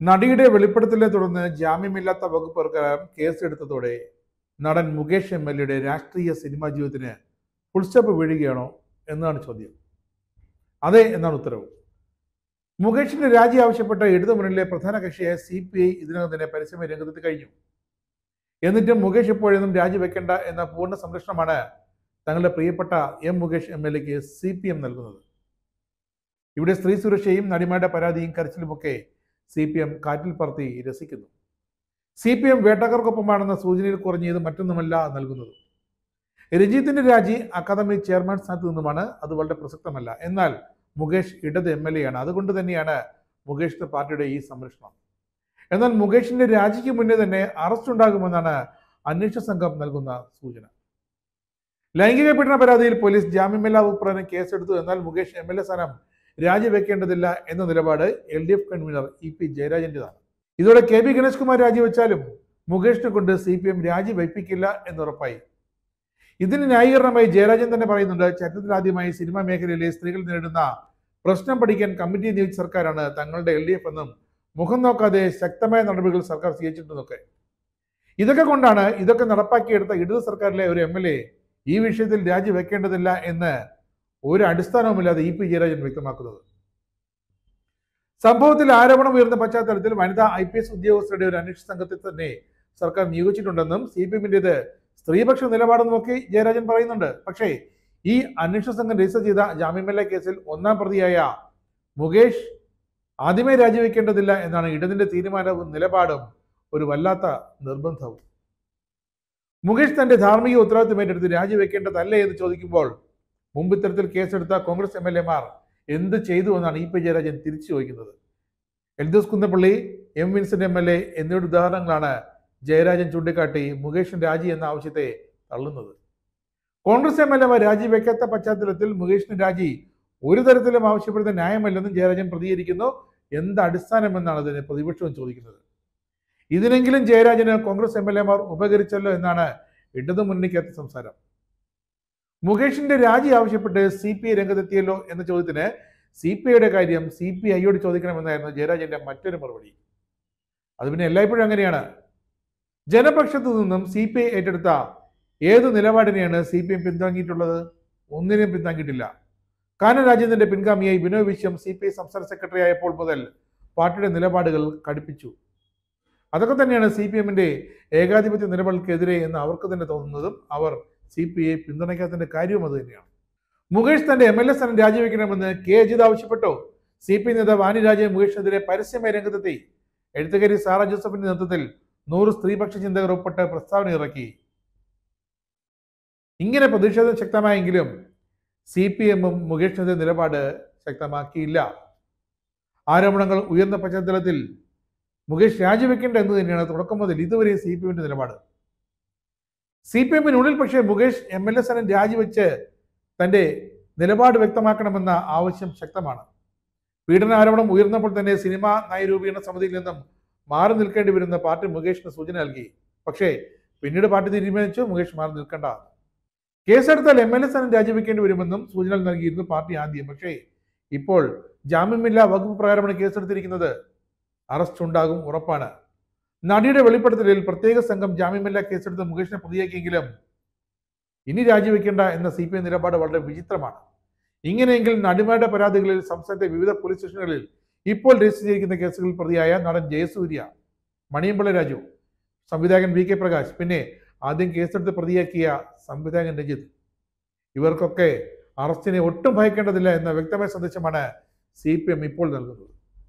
നടിയുടെ വെളിപ്പെടുത്തലിനെ തുടർന്ന് ജാമ്യമില്ലാത്ത വകുപ്പ് പ്രകാരം കേസെടുത്തതോടെ നടൻ മുകേഷ് എം എൽ എയുടെ രാഷ്ട്രീയ സിനിമാ ജീവിതത്തിന് ഫുൾ സ്റ്റോപ്പ് വീഴുകയാണോ എന്നാണ് ചോദ്യം. അതെ എന്നാണ് ഉത്തരവ്. മുകേഷിന്റെ രാജി ആവശ്യപ്പെട്ട മുന്നിലെ പ്രധാന കക്ഷിയായ സി പി ഐ ഇതിനകം തന്നെ പരസ്യമായി രംഗത്തെത്തി കഴിഞ്ഞു. എന്നിട്ടും മുകേഷ് ഇപ്പോഴൊന്നും രാജിവെക്കേണ്ട എന്ന പൂർണ സംരക്ഷണമാണ് തങ്ങളുടെ പ്രിയപ്പെട്ട എം മുകേഷ് എം എൽ എക്ക് സി പി എം നൽകുന്നത്. ഇവിടെ സ്ത്രീ സുരക്ഷയും നടിമാരുടെ പരാതിയും കരച്ചിലുമൊക്കെ സി പി എം കാറ്റിൽ പറത്തി രസിക്കുന്നു. സി പി എം വേട്ടക്കാർക്കൊപ്പമാണെന്ന സൂചനയിൽ കുറഞ്ഞത് മറ്റൊന്നുമല്ല നൽകുന്നത്. രഞ്ജിത്തിന്റെ രാജി അക്കാദമി ചെയർമാൻ സ്ഥാനത്ത് നിന്നുമാണ്. അത് വളരെ പ്രസക്തമല്ല. എന്നാൽ മുകേഷ് ഇടത് എം എൽ എ ആണ് അതുകൊണ്ട് തന്നെയാണ് മുകേഷിന്റെ പാർട്ടിയുടെ ഈ സംരക്ഷണം. എന്നാൽ മുകേഷിന്റെ രാജിക്ക് മുന്നേ തന്നെ അറസ്റ്റ് ഉണ്ടാകുമെന്നാണ് അന്വേഷണ സംഘം നൽകുന്ന സൂചന. ലൈംഗിക പീഡന പരാതിയിൽ പോലീസ് ജാമ്യമില്ലാ വകുപ്പ് കേസെടുത്തു. എന്നാൽ മുകേഷ് എം എൽ എ സ്ഥാനം രാജിവെക്കേണ്ടതില്ല എന്ന നിലപാട് L D F convener E P ജയരാജന്റേതാണ്. ഇതോടെ കെ ബി ഗണേഷ് കുമാർ രാജിവെച്ചാലും മുകേഷിനെ കൊണ്ട് സി പി എം രാജിവയ്പ്പിക്കില്ല എന്നുറപ്പായി ഇതിന് ന്യായീകരണമായി ജയരാജൻ തന്നെ പറയുന്നുണ്ട് ചരിത്രത്തിലാദ്യമായി സിനിമാ മേഖലയിലെ സ്ത്രീകൾ നേരിടുന്ന പ്രശ്നം പഠിക്കാൻ കമ്മിറ്റി നിയോഗിച്ച സർക്കാരാണ് തങ്ങളുടെ എൽ ഡി എഫ് എന്നും മുഖം നോക്കാതെ ശക്തമായ നടപടികൾ സർക്കാർ സ്വീകരിച്ചിട്ടുണ്ടെന്നൊക്കെ. ഇതൊക്കെ കൊണ്ടാണ് ഇതൊക്കെ നടപ്പാക്കിയെടുത്ത ഇടതു സർക്കാരിലെ ഒരു എം എൽ എ ഈ വിഷയത്തിൽ രാജിവെക്കേണ്ടതില്ല എന്ന് ഒരു അടിസ്ഥാനവുമില്ലാതെ ഇ പി ജയരാജൻ വ്യക്തമാക്കുന്നത്. സംഭവത്തിൽ ആരോപണം ഉയർന്ന പശ്ചാത്തലത്തിൽ വനിതാ ഐ പി എസ് ഉദ്യോഗസ്ഥരുടെ ഒരു അന്വേഷണ സംഘത്തെ തന്നെ സർക്കാർ നിയോഗിച്ചിട്ടുണ്ടെന്നും സി പി എമ്മിന്റെത് സ്ത്രീപക്ഷ നിലപാടെന്നുമൊക്കെ ജയരാജൻ പറയുന്നുണ്ട്. പക്ഷേ ഈ അന്വേഷണ സംഘം രജിസ്റ്റർ ചെയ്ത ജാമ്യമല്ല കേസിൽ ഒന്നാം പ്രതിയായ മുകേഷ് ആദ്യമേ രാജിവെക്കേണ്ടതില്ല എന്നാണ് ഇടതിന്റെ തീരുമാനവും നിലപാടും ഒരു വല്ലാത്ത നിർബന്ധവും. മുകേഷ് തന്റെ ധാർമ്മിക ഉത്തരവാദിത്വം ഏറ്റെടുത്ത് രാജിവെക്കേണ്ടതല്ലേ എന്ന് ചോദിക്കുമ്പോൾ മുമ്പ് ഇത്തരത്തിൽ കേസെടുത്ത കോൺഗ്രസ് എം എൽ എമാർ എന്ത് ചെയ്തു എന്നാണ് ഇ പി ജയരാജൻ തിരിച്ചു ചോദിക്കുന്നത്. Eldhose Kunnappilly M Vincent M L A എന്നിവരുടെ ഉദാഹരണങ്ങളാണ് ജയരാജൻ ചൂണ്ടിക്കാട്ടി മുകേഷൻ രാജി എന്ന ആവശ്യത്തെ തള്ളുന്നത്. കോൺഗ്രസ് എം എൽ എമാർ രാജിവെക്കാത്ത പശ്ചാത്തലത്തിൽ മുകേഷിന് രാജി ഒരു തരത്തിലും ആവശ്യപ്പെടുന്ന ന്യായമല്ലെന്നും ജയരാജൻ പ്രതികരിക്കുന്നു. എന്ത് അടിസ്ഥാനമെന്നാണ് അതിന് പ്രതിപക്ഷവും ചോദിക്കുന്നത്. ഇതിനെങ്കിലും ജയരാജന് കോൺഗ്രസ് എം എൽ എമാർ ഉപകരിച്ചല്ലോ എന്നാണ് ഇടതു മുന്നണിക്കകത്ത് സംസാരം. മുകേഷിന്റെ രാജി ആവശ്യപ്പെട്ട് സി പി ഐ രംഗത്തെത്തിയല്ലോ എന്ന ചോദ്യത്തിന് സി പി ഐയുടെ കാര്യം സി പി ഐയോട് ചോദിക്കണമെന്നായിരുന്നു ജയരാജന്റെ മറ്റൊരു മറുപടി. അത് പിന്നെ എല്ലായ്പ്പോഴും അങ്ങനെയാണ്. ജനപക്ഷത്തു നിന്നും സി പി ഐ ഏറ്റെടുത്ത ഏത് നിലപാടിനെയാണ് സി പി എം പിന്താങ്ങിയിട്ടുള്ളത്? ഒന്നിനെയും പിന്താങ്ങിയിട്ടില്ല. കാന രാജേന്ദ്രന്റെ പിൻഗാമിയായി Binoy Viswam C P I സംസ്ഥാന സെക്രട്ടറി ആയപ്പോൾ മുതൽ പാർട്ടിയുടെ നിലപാടുകൾ കടുപ്പിച്ചു. അതൊക്കെ തന്നെയാണ് സി പി എമ്മിന്റെ ഏകാധിപത്യ നിലപാടുകൾക്കെതിരെ എന്ന് അവർക്ക് തന്നെ തോന്നുന്നതും അവർ സി പി ഐ പിന്തുണയ്ക്കാത്തതിന്റെ കാര്യവും അത് തന്നെയാണ്. മുകേഷ് തന്റെ എം എൽ എ സ്ഥാനം രാജിവെക്കണമെന്ന് കെ അജിത് ആവശ്യപ്പെട്ടു. സി പി നേതാവ് വാനി രാജ മുകേഷിനെതിരെ പരസ്യമായി രംഗത്തെത്തി. എഴുത്തുകാരി സാറ ജോസഫിന്റെ നേതൃത്വത്തിൽ നൂറ് സ്ത്രീപക്ഷ ചിന്തകർ ഉൾപ്പെട്ട് പ്രസ്താവന ഇറക്കി. ഇങ്ങനെ പ്രതിഷേധം ശക്തമായെങ്കിലും സി പി എമ്മും മുകേഷിനെതിരെ നിലപാട് ശക്തമാക്കിയില്ല. ആരോപണങ്ങൾ ഉയർന്ന പശ്ചാത്തലത്തിൽ മുകേഷ് രാജിവെക്കേണ്ട എന്ന് തന്നെയാണ് തുടക്കം മുതൽ ഇതുവരെ സി പി എമ്മിന്റെ നിലപാട്. സി പി എമ്മിനുള്ളിൽ പക്ഷേ മുകേഷ് എം എൽ എ സ്ഥാനം രാജിവെച്ച് തന്റെ നിലപാട് വ്യക്തമാക്കണമെന്ന ആവശ്യം ശക്തമാണ്. പീഡനാരോപണം ഉയർന്നപ്പോൾ തന്നെ സിനിമാ നയരൂപീകരണ സമിതിയിൽ നിന്നും മാറി നിൽക്കേണ്ടി വരുന്ന പാർട്ടി മുകേഷിന് സൂചന നൽകി. പക്ഷേ പിന്നീട് പാർട്ടി തീരുമാനിച്ചു മുകേഷ് മാറി നിൽക്കേണ്ട. കേസെടുത്താൽ എം എൽ എ സ്ഥാനം രാജിവെക്കേണ്ടി വരുമെന്നും സൂചന നൽകിയിരുന്നു പാർട്ടി ആദ്യം. പക്ഷേ ഇപ്പോൾ ജാമ്യമില്ലാ വകുപ്പ് പ്രകാരമാണ് കേസെടുത്തിരിക്കുന്നത്. അറസ്റ്റ് ഉണ്ടാകും ഉറപ്പാണ്. നടിയുടെ വെളിപ്പെടുത്തലിൽ പ്രത്യേക സംഘം ജാമ്യമില്ലാ കേസെടുത്ത് മുകേഷിനെ പ്രതിയാക്കിയെങ്കിലും ഇനി രാജിവെക്കേണ്ട എന്ന സി പി ഐ നിലപാട് വളരെ വിചിത്രമാണ്. ഇങ്ങനെയെങ്കിൽ നടിമാരുടെ പരാതികളിൽ സംസ്ഥാനത്തെ വിവിധ പോലീസ് സ്റ്റേഷനുകളിൽ ഇപ്പോൾ രജിസ്റ്റർ ചെയ്തിരിക്കുന്ന കേസുകളിൽ പ്രതിയായ നടൻ ജയസൂര്യ മണിയമ്പിള്ള രാജു സംവിധായകൻ വി കെ പ്രകാശ് പിന്നെ ആദ്യം കേസെടുത്ത് പ്രതിയാക്കിയ സംവിധായകൻ രഞ്ജിത്ത് ഇവർക്കൊക്കെ അറസ്റ്റിനെ ഒട്ടും ഭയക്കേണ്ടതില്ല എന്ന വ്യക്തമായ സന്ദേശമാണ് സി ഇപ്പോൾ നൽകുന്നത്.